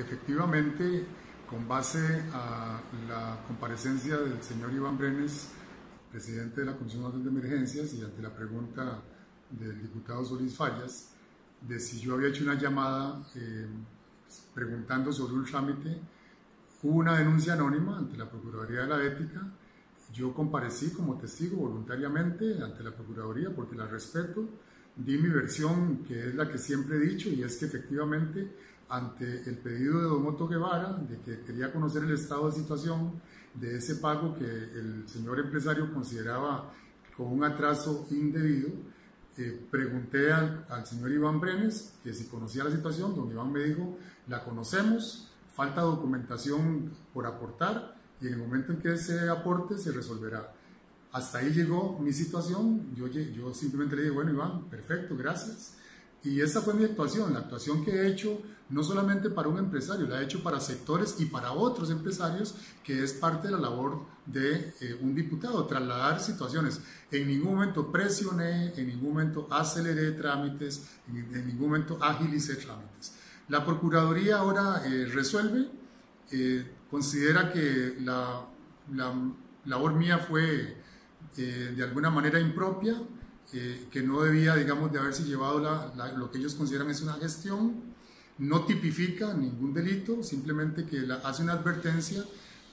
efectivamente, con base a la comparecencia del señor Iván Brenes, presidente de la Comisión Nacional de Emergencias, y ante la pregunta del diputado Solís Fallas, de si yo había hecho una llamada eh, preguntando sobre un trámite, hubo una denuncia anónima ante la Procuraduría de la Ética. Yo comparecí como testigo voluntariamente ante la Procuraduría porque la respeto. Di mi versión, que es la que siempre he dicho, y es que efectivamente ante el pedido de Don Otto Guevara de que quería conocer el estado de situación de ese pago que el señor empresario consideraba con un atraso indebido, eh, pregunté al, al, señor Iván Brenes que si conocía la situación, don Iván me dijo, la conocemos, falta documentación por aportar y en el momento en que ese aporte se resolverá. Hasta ahí llegó mi situación, yo, yo simplemente le dije, bueno Iván, perfecto, gracias y esa fue mi actuación, la actuación que he hecho no solamente para un empresario, la he hecho para sectores y para otros empresarios, que es parte de la labor de eh, un diputado, trasladar situaciones. En ningún momento presioné, en ningún momento aceleré trámites, en, ningún momento agilicé trámites. La Procuraduría ahora eh, resuelve, eh, considera que la, la, labor mía fue de alguna manera impropia, que no debía, digamos, de haberse llevado lo que ellos consideran es una gestión, no tipifica ningún delito, simplemente que hace una advertencia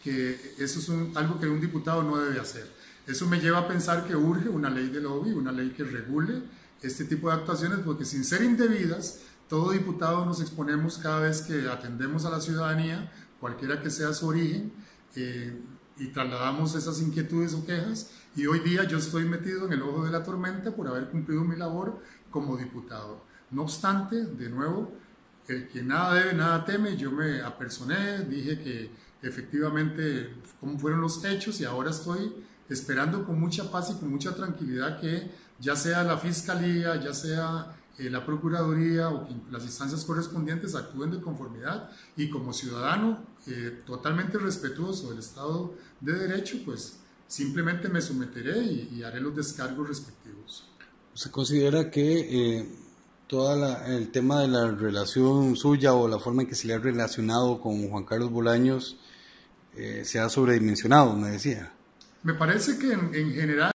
que eso es algo que un diputado no debe hacer. Eso me lleva a pensar que urge una ley de lobby, una ley que regule este tipo de actuaciones, porque sin ser indebidas, todo diputado nos exponemos cada vez que atendemos a la ciudadanía, cualquiera que sea su origen, eh, y trasladamos esas inquietudes o quejas y hoy día yo estoy metido en el ojo de la tormenta por haber cumplido mi labor como diputado. No obstante, de nuevo, el que nada debe, nada teme, yo me apersoné, dije que efectivamente cómo fueron los hechos y ahora estoy esperando con mucha paz y con mucha tranquilidad que ya sea la Fiscalía, ya sea eh, la Procuraduría o las instancias correspondientes actúen de conformidad y como ciudadano eh, totalmente respetuoso del Estado de Derecho, pues simplemente me someteré y, haré los descargos respectivos. ¿Se considera que eh, todo el tema de la relación suya o la forma en que se le ha relacionado con Juan Carlos Bolaños se ha sobredimensionado, me decía? Me parece que en general